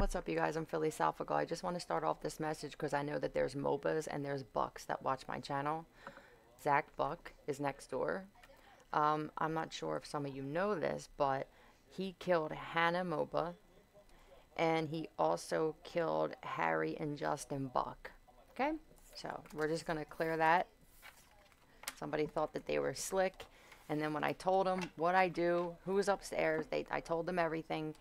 What's up, you guys? I'm Phillysophical. I just want to start off this message because I know that there's MOBAs and there's Bucks that watch my channel. Zach Buck is next door. Um, I'm not sure if some of you know this, but he killed Hannah MOBA and he also killed Harry and Justin Buck. Okay? So we're just going to clear that. Somebody thought that they were slick. And then when I told them what I do, who was upstairs, they, I told them everything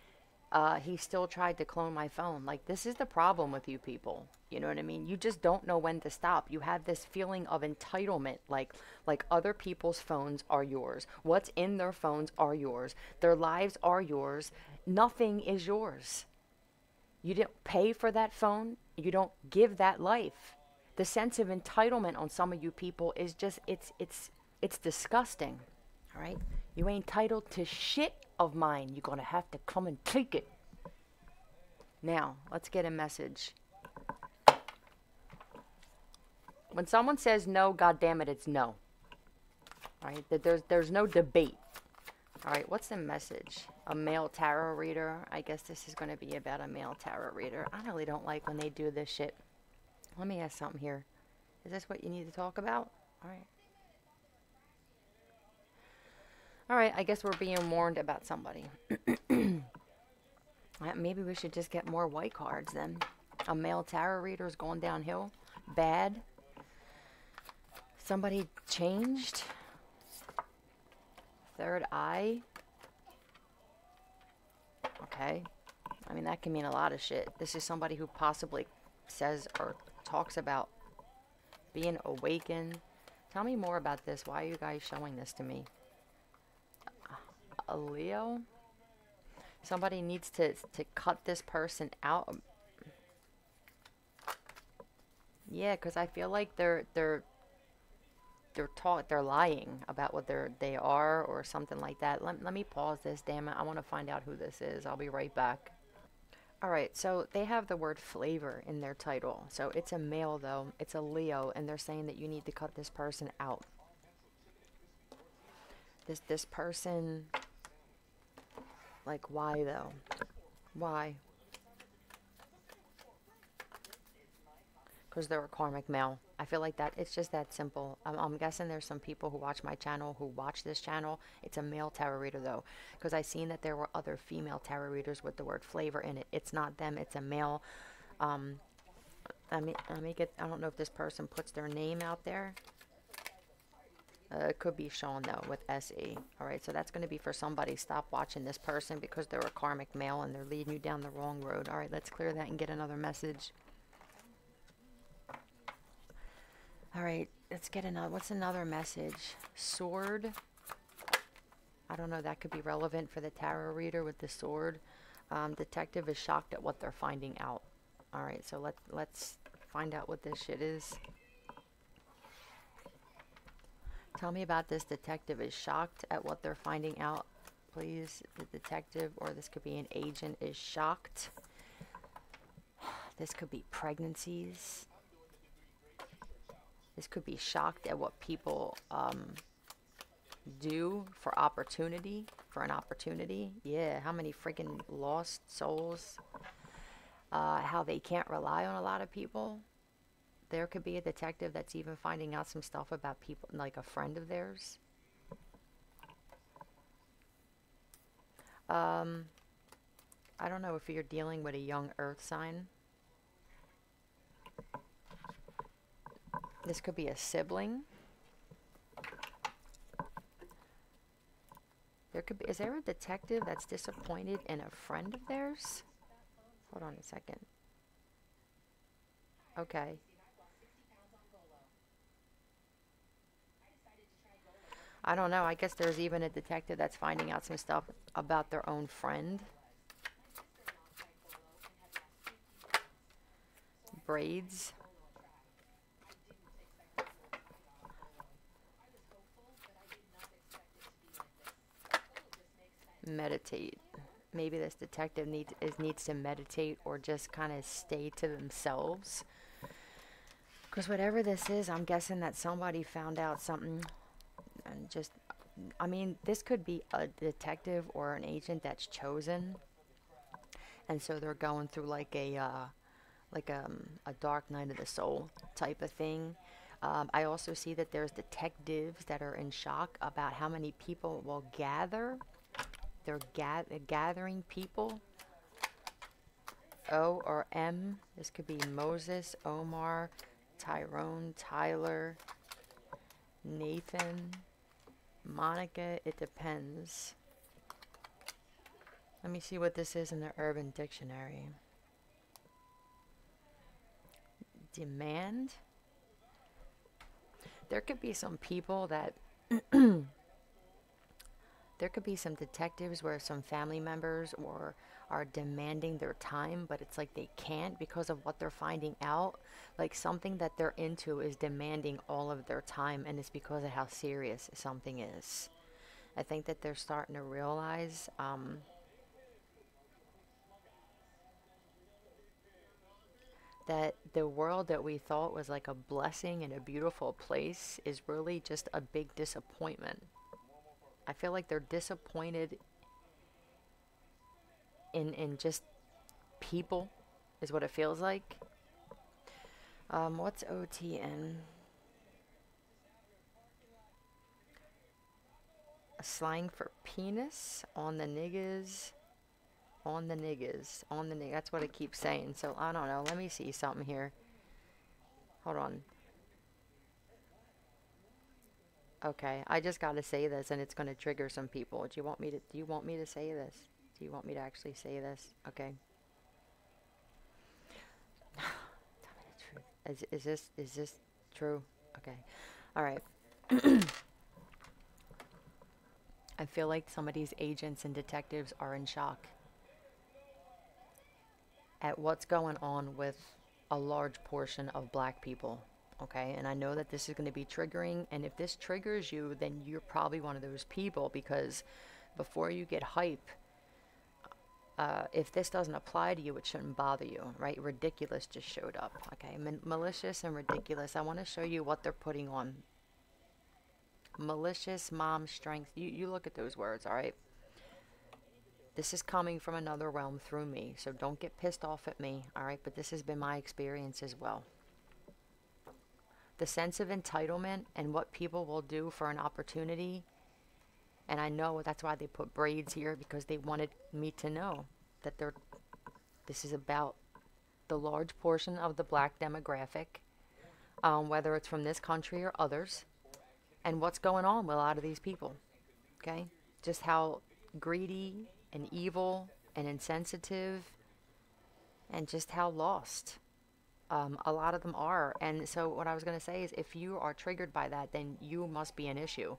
uh, he still tried to clone my phone. Like, this is the problem with you people. You know what I mean? You just don't know when to stop. You have this feeling of entitlement, like like other people's phones are yours. What's in their phones are yours. Their lives are yours. Nothing is yours. You didn't pay for that phone. You don't give that life. The sense of entitlement on some of you people is just it's it's it's disgusting. All right? You ain't entitled to shit of mine. You're to have to come and take it. Now, let's get a message. When someone says no, God damn it, it's no. All right? There's, there's no debate. All right, what's the message? A male tarot reader. I guess this is going to be about a male tarot reader. I really don't like when they do this shit. Let me ask something here. Is this what you need to talk about? All right. I guess we're being warned about somebody. Maybe we should just get more white cards then. A male tarot reader is going downhill. Bad. Somebody changed. Third eye. Okay. I mean, that can mean a lot of shit. This is somebody who possibly says or talks about being awakened. Tell me more about this. Why are you guys showing this to me? A Leo. Somebody needs to, to cut this person out. Yeah, because I feel like they're they're they're taught they're lying about what they're they are or something like that. Let, let me pause this, damn it. I want to find out who this is. I'll be right back. Alright, so they have the word flavor in their title. So it's a male though. It's a Leo and they're saying that you need to cut this person out. This this person like, why though? Why? Because they're a karmic male. I feel like that, it's just that simple. I'm, I'm, guessing there's some people who watch my channel who watch this channel. It's a male tarot reader though. Because I seen that there were other female tarot readers with the word flavor in it. It's not them, it's a male. Um, I mean, let me get, I don't know if this person puts their name out there. Uh, it could be Sean though with SE. Alright, so that's going to be for somebody. Stop watching this person because they're a karmic male and they're leading you down the wrong road. Alright, let's clear that and get another message. Alright, let's get another. What's another message? Sword. I don't know. That could be relevant for the tarot reader with the sword. Um, detective is shocked at what they're finding out. Alright, so let's let's find out what this shit is. Tell me about this detective is shocked at what they're finding out. Please, the detective, or this could be an agent, is shocked. This could be pregnancies. This could be shocked at what people um, do for opportunity, for an opportunity. Yeah, how many freaking lost souls. Uh, how they can't rely on a lot of people there could be a detective that's even finding out some stuff about people, like a friend of theirs. Um, I don't know if you're dealing with a young earth sign. This could be a sibling. There could be, is there a detective that's disappointed in a friend of theirs? Hold on a second. Okay. I don't know. I guess there's even a detective that's finding out some stuff about their own friend. Braids. Meditate. Maybe this detective needs is, needs to meditate or just kind of stay to themselves. Because whatever this is, I'm guessing that somebody found out something and just I mean, this could be a detective or an agent that's chosen. and so they're going through like a uh, like um, a dark night of the soul type of thing. Um, I also see that there's detectives that are in shock about how many people will gather. They're ga gathering people. O or M. This could be Moses, Omar, Tyrone, Tyler, Nathan, Monica. It depends. Let me see what this is in the Urban Dictionary. Demand. There could be some people that. there could be some detectives where some family members or are demanding their time, but it's like they can't because of what they're finding out. Like something that they're into is demanding all of their time, and it's because of how serious something is. I think that they're starting to realize um, that the world that we thought was like a blessing and a beautiful place is really just a big disappointment. I feel like they're disappointed in in just people is what it feels like. Um, what's OTN? A slang for penis on the niggas. On the niggas. On the niggas. That's what it keeps saying. So I don't know. Let me see something here. Hold on. Okay, I just gotta say this, and it's gonna trigger some people. Do you want me to? Do you want me to say this? Do you want me to actually say this? Okay. Tell me the truth. is, is this is this true? Okay. All right. I feel like some of these agents and detectives are in shock at what's going on with a large portion of black people. Okay, and I know that this is going to be triggering, and if this triggers you, then you're probably one of those people because before you get hype, uh, if this doesn't apply to you, it shouldn't bother you, right? Ridiculous just showed up, okay? Malicious and ridiculous. I want to show you what they're putting on. Malicious, mom, strength. You, you look at those words, all right? This is coming from another realm through me, so don't get pissed off at me, all right? But this has been my experience as well. The sense of entitlement and what people will do for an opportunity and I know that's why they put braids here because they wanted me to know that they're this is about the large portion of the black demographic, um, whether it's from this country or others, and what's going on with a lot of these people. Okay? Just how greedy and evil and insensitive and just how lost um, a lot of them are. And so, what I was going to say is if you are triggered by that, then you must be an issue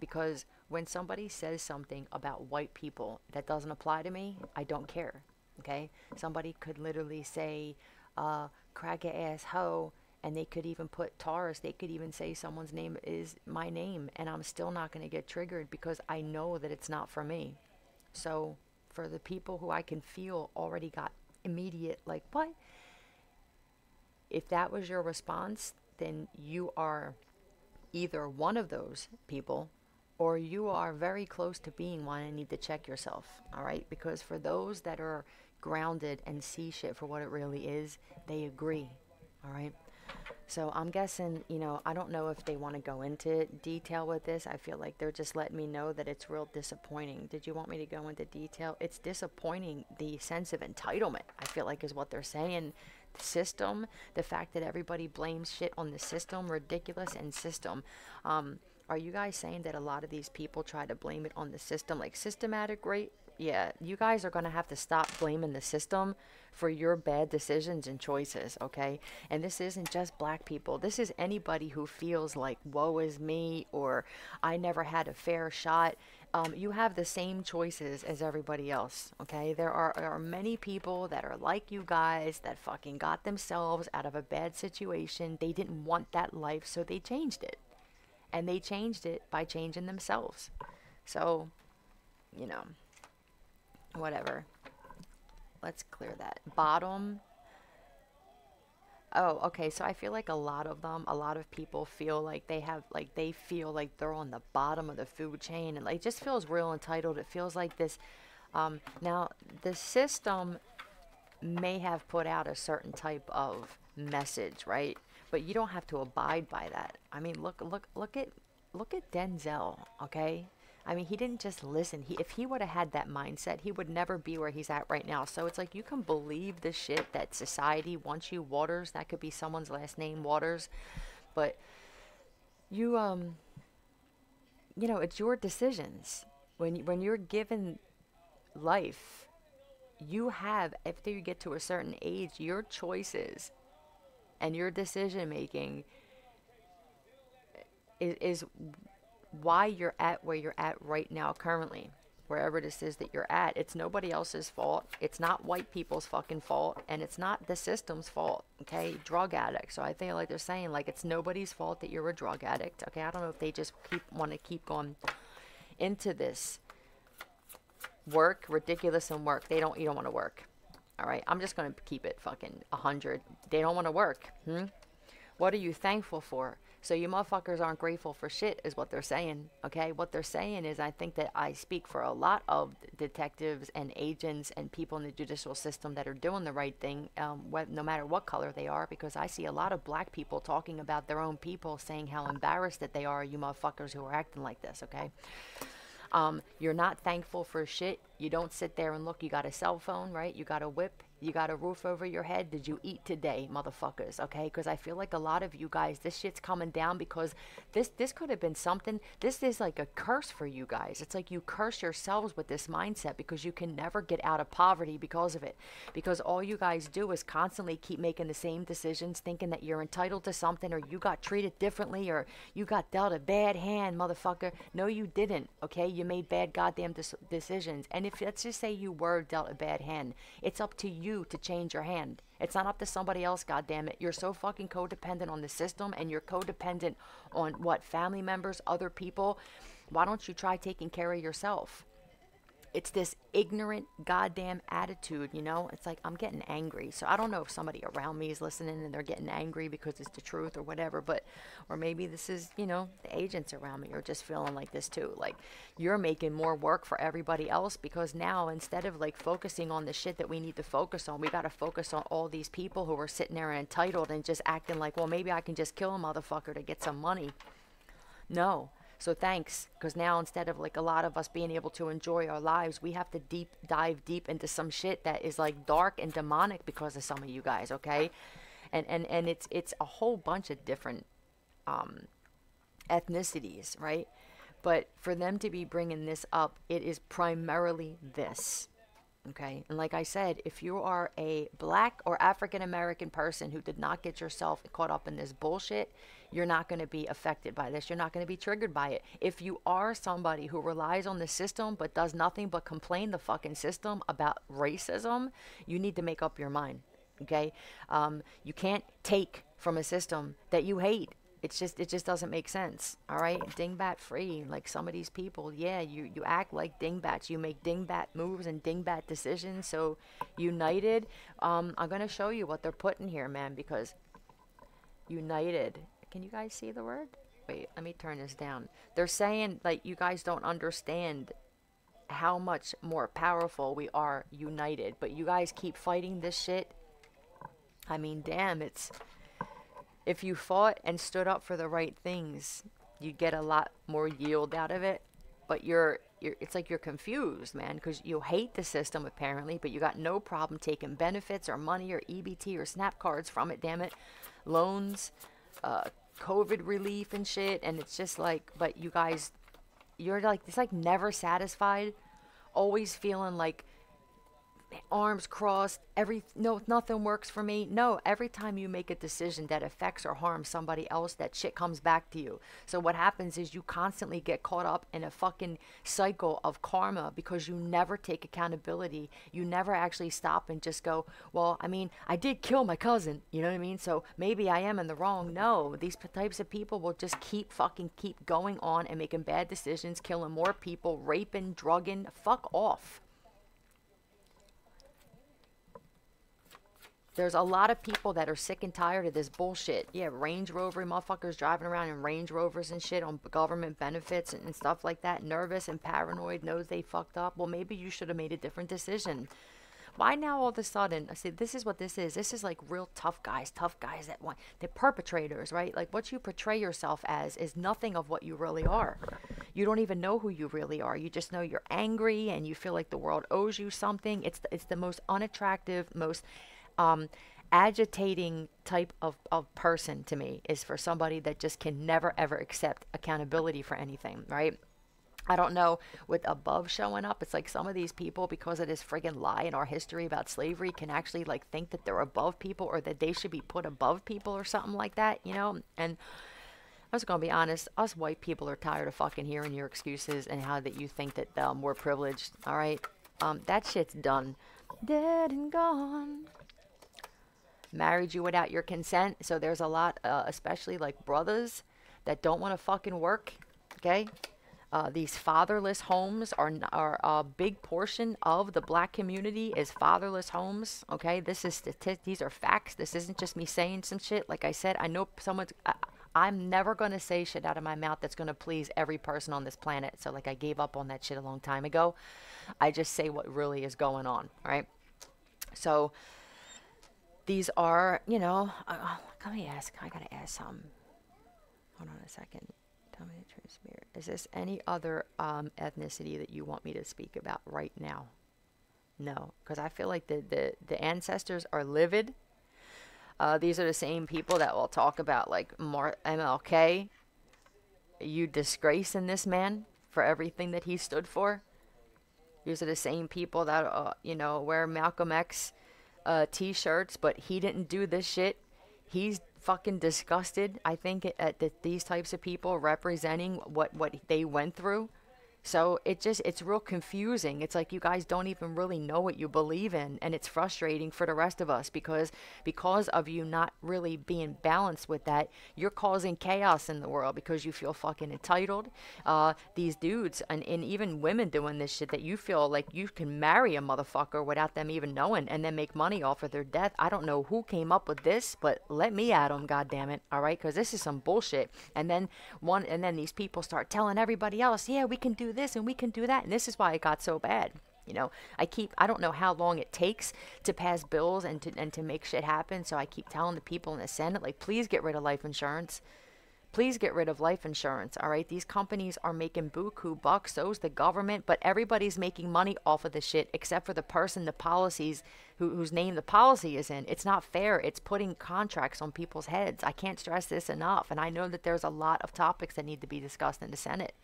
because when somebody says something about white people that doesn't apply to me, I don't care. Okay? Somebody could literally say, uh, crack ass hoe, and they could even put Taurus. They could even say someone's name is my name, and I'm still not going to get triggered because I know that it's not for me. So, for the people who I can feel already got immediate, like, what? If that was your response, then you are either one of those people or you are very close to being one and need to check yourself, all right? Because for those that are grounded and see shit for what it really is, they agree, all right? So I'm guessing, you know, I don't know if they want to go into detail with this. I feel like they're just letting me know that it's real disappointing. Did you want me to go into detail? It's disappointing the sense of entitlement, I feel like is what they're saying. The system, the fact that everybody blames shit on the system, ridiculous and system. Um, are you guys saying that a lot of these people try to blame it on the system, like systematic rape? Yeah, you guys are going to have to stop blaming the system for your bad decisions and choices, okay? And this isn't just black people. This is anybody who feels like, woe is me, or I never had a fair shot. Um, you have the same choices as everybody else, okay? There are, are many people that are like you guys that fucking got themselves out of a bad situation. They didn't want that life, so they changed it and they changed it by changing themselves. So, you know, whatever. Let's clear that. Bottom. Oh, okay. So I feel like a lot of them, a lot of people feel like they have, like, they feel like they're on the bottom of the food chain and like, it just feels real entitled. It feels like this. Um, now, the system may have put out a certain type of message, right? But you don't have to abide by that. I mean, look, look, look at, look at Denzel. Okay, I mean, he didn't just listen. He, if he would have had that mindset, he would never be where he's at right now. So it's like you can believe the shit that society wants you. Waters, that could be someone's last name, Waters, but you, um, you know, it's your decisions. When when you're given life, you have after you get to a certain age, your choices and your decision making is, is why you're at where you're at right now currently wherever this is that you're at. It's nobody else's fault. It's not white people's fucking fault and it's not the system's fault okay? Drug addict so i think like they're saying like it's nobody's fault that you're a drug addict okay? I don't know if they just keep want to keep going into this work ridiculous and work. They don't you don't want to work all right? I'm just going to keep it fucking 100 they don't want to work hmm? what are you thankful for so you motherfuckers aren't grateful for shit, is what they're saying. Okay, what they're saying is, I think that I speak for a lot of detectives and agents and people in the judicial system that are doing the right thing, um, wh- no matter what color they are, because I see a lot of black people talking about their own people, saying how embarrassed that they are, you motherfuckers who are acting like this. Okay. Um, you're not thankful for shit. You don't sit there and look. You got a cell phone, right? You got a whip. You got a roof over your head. Did you eat today, motherfuckers? Okay, because I feel like a lot of you guys, this shit's coming down because this this could have been something. This is like a curse for you guys. It's like you curse yourselves with this mindset because you can never get out of poverty because of it. Because all you guys do is constantly keep making the same decisions, thinking that you're entitled to something or you got treated differently or you got dealt a bad hand, motherfucker. No, you didn't. Okay, you made bad goddamn decisions. And if let's just say you were dealt a bad hand, it's up to you you to change your hand. It's not up to somebody else, God damn it. You're so fucking codependent on the system and you're codependent on what family members, other people. Why don't you try taking care of yourself? It's this ignorant goddamn attitude, you know? It's like I'm getting angry. So I don't know if somebody around me is listening and they're getting angry because it's the truth or whatever, but or maybe this is, you know, the agents around me are just feeling like this too. Like you're making more work for everybody else because now instead of like focusing on the shit that we need to focus on, we got to focus on all these people who are sitting there entitled and just acting like, well, maybe I can just kill a motherfucker to get some money. No, so thanks, because now instead of like a lot of us being able to enjoy our lives, we have to deep dive deep into some shit that is like dark and demonic because of some of you guys, okay? And and and it's it's a whole bunch of different um, ethnicities, right? But for them to be bringing this up, it is primarily this. Okay. And like I said, if you are a black or African American person who did not get yourself caught up in this bullshit, you're not going to be affected by this. You're not going to be triggered by it. If you are somebody who relies on the system but does nothing but complain the fucking system about racism, you need to make up your mind. Okay. Um, you can't take from a system that you hate it's just it just doesn't make sense. All right dingbat free like some of these people yeah you you act like dingbats. You make dingbat moves and dingbat decisions so united. Um i'm gonna show you what they're putting here man because united. Can you guys see the word? Wait let me turn this down. They're saying like you guys don't understand how much more powerful we are united but you guys keep fighting this shit. I mean damn it's if you fought and stood up for the right things, you'd get a lot more yield out of it. But you're, you're it's like you're confused, man, because you hate the system apparently, but you got no problem taking benefits or money or EBT or SNAP cards from it. Damn it, loans, uh, COVID relief and shit, and it's just like, but you guys, you're like, it's like never satisfied, always feeling like arms crossed every no nothing works for me. No every time you make a decision that affects or harms somebody else that shit comes back to you. So what happens is you constantly get caught up in a fucking cycle of karma because you never take accountability. You never actually stop and just go well i mean i did kill my cousin you know what i mean? So maybe i am in the wrong. No these types of people will just keep fucking keep going on and making bad decisions killing more people raping drugging fuck off There's a lot of people that are sick and tired of this bullshit. Yeah, Range Rover motherfuckers driving around in Range Rovers and shit on government benefits and, and stuff like that. Nervous and paranoid, knows they fucked up. Well, maybe you should have made a different decision. Why now all of a sudden? I say this is what this is. This is like real tough guys, tough guys that want the perpetrators, right? Like what you portray yourself as is nothing of what you really are. You don't even know who you really are. You just know you're angry and you feel like the world owes you something. It's it's the most unattractive, most um, agitating type of, of person to me is for somebody that just can never ever accept accountability for anything, right? I don't know with above showing up. It's like some of these people, because of this friggin' lie in our history about slavery, can actually like think that they're above people or that they should be put above people or something like that, you know? And I was gonna be honest, us white people are tired of fucking hearing your excuses and how that you think that um, we're privileged. All right, um, that shit's done, dead and gone. Married you without your consent, so there's a lot, uh, especially like brothers that don't want to fucking work. Okay, uh, these fatherless homes are, are a big portion of the black community is fatherless homes. Okay, this is statistics. These are facts. This isn't just me saying some shit. Like I said, I know someone's. I, I'm never going to say shit out of my mouth that's going to please every person on this planet. So, like, I gave up on that shit a long time ago. I just say what really is going on, right? So, these are, you know, uh, let me ask. I got to ask some. Hold on a second. Tell me the truth, Spirit. Is this any other um, ethnicity that you want me to speak about right now? No, because I feel like the, the, the ancestors are livid uh, these are the same people that will talk about like Mar- MLK. You disgracing this man for everything that he stood for. These are the same people that uh, you know wear Malcolm X uh, T-shirts, but he didn't do this shit. He's fucking disgusted. I think at the, these types of people representing what what they went through so it just it's real confusing. It's like you guys don't even really know what you believe in and it's frustrating for the rest of us because because of you not really being balanced with that, you're causing chaos in the world because you feel fucking entitled. Uh, these dudes and, and even women doing this shit that you feel like you can marry a motherfucker without them even knowing and then make money off of their death. I don't know who came up with this, but let me at them, God damn it. All right, because this is some bullshit. And then one and then these people start telling everybody else, yeah, we can do this and we can do that. And this is why it got so bad. You know, I keep I don't know how long it takes to pass bills and to and to make shit happen. So I keep telling the people in the Senate, like, please get rid of life insurance. Please get rid of life insurance. All right, these companies are making buku bucks. So's the government, but everybody's making money off of the shit except for the person, the policies who, whose name the policy is in. It's not fair. It's putting contracts on people's heads. I can't stress this enough, and I know that there's a lot of topics that need to be discussed in the Senate.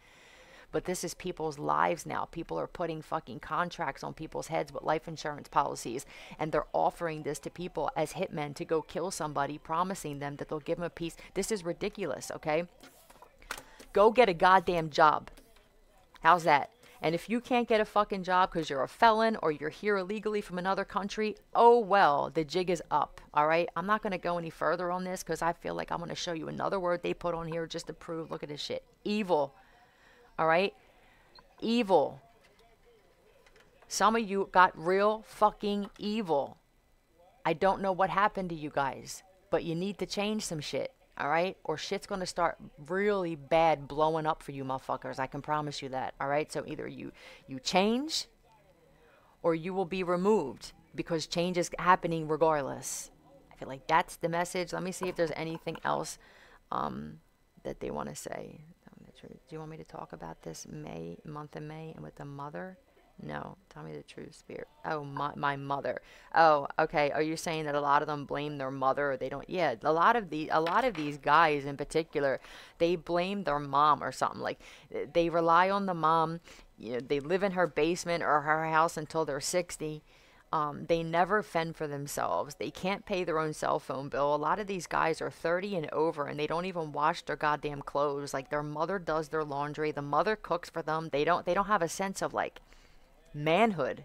But this is people's lives now. People are putting fucking contracts on people's heads with life insurance policies, and they're offering this to people as hitmen to go kill somebody, promising them that they'll give them a piece. This is ridiculous, okay? Go get a goddamn job. How's that? And if you can't get a fucking job because you're a felon or you're here illegally from another country, oh well, the jig is up. All right. I'm not going to go any further on this because I feel like I'm going to show you another word they put on here just to prove look at this shit. Evil. All right? Evil. Some of you got real fucking evil. I don't know what happened to you guys, but you need to change some shit. All right? Or shit's to start really bad blowing up for you motherfuckers. I can promise you that. All right? So either you you change or you will be removed because change is happening regardless. I feel like that's the message. Let me see if there's anything else um, that they want to say. Do you want me to talk about this May month of May and with the mother? No, tell me the truth, spirit. Oh, my, my mother. Oh, okay. Are you saying that a lot of them blame their mother or they don't? Yeah, a lot of the a lot of these guys in particular, they blame their mom or something. Like they rely on the mom. You know, they live in her basement or her house until they're 60 um, they never fend for themselves. They can't pay their own cell phone bill. A lot of these guys are 30 and over and they don't even wash their goddamn clothes. Like their mother does their laundry. The mother cooks for them. They don't they don't have a sense of like manhood.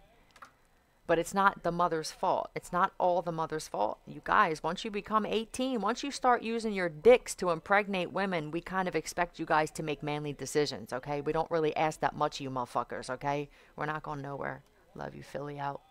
But it's not the mother's fault. It's not all the mother's fault. You guys, once you become 18, once you start using your dicks to impregnate women, we kind of expect you guys to make manly decisions, okay? We don't really ask that much you motherfuckers, okay? We're not going nowhere. Love you, Philly out.